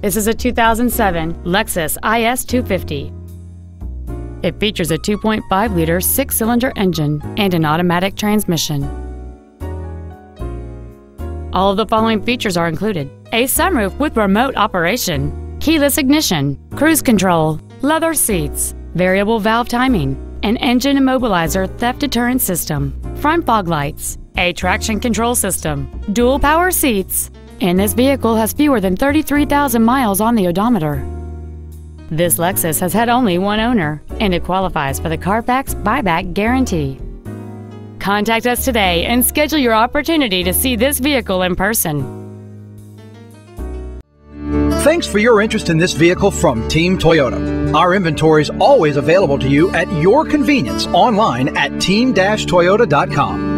This is a 2007 Lexus IS 250. It features a 2.5 liter six cylinder engine and an automatic transmission. All of the following features are included a sunroof with remote operation, keyless ignition, cruise control, leather seats, variable valve timing, an engine immobilizer theft deterrent system, front fog lights, a traction control system, dual power seats, and this vehicle has fewer than 33,000 miles on the odometer. This Lexus has had only one owner, and it qualifies for the Carfax buyback guarantee. Contact us today and schedule your opportunity to see this vehicle in person. Thanks for your interest in this vehicle from Team Toyota. Our inventory is always available to you at your convenience online at team-toyota.com.